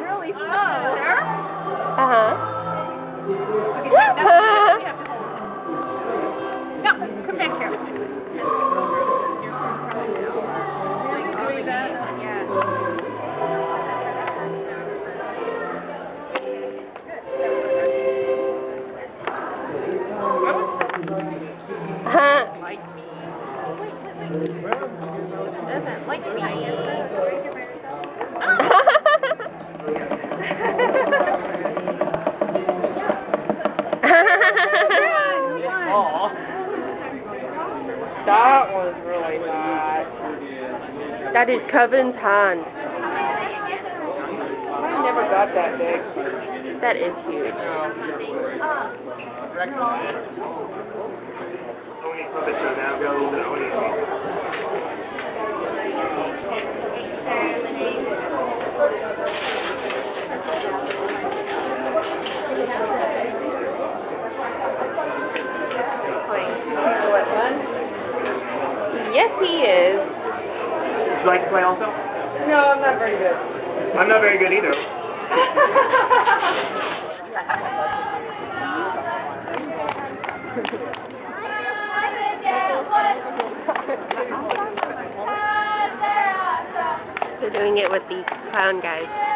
really slow. Uh huh. Okay, now have to hold it. No, come back here. That was really bad. That is Kevin's hand. I never got that big. That is huge. Oni Yes, he is. Would you like to play also? No, I'm not very good. I'm not very good either. They're doing it with the clown guys.